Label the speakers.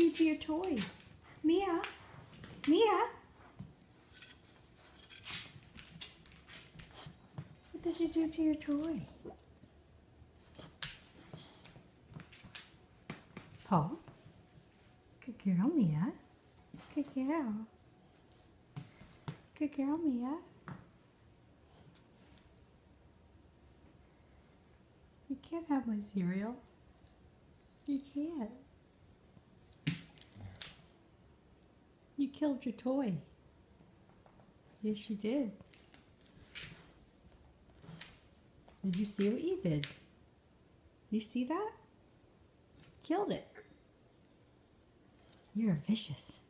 Speaker 1: do to your toy? Mia? Mia? What did you do to your toy? Paul? Good girl, Mia. Good girl. Good girl, Mia. You can't have my cereal. You can't. You killed your toy. Yes, you did. Did you see what you did? You see that? Killed it. You're vicious.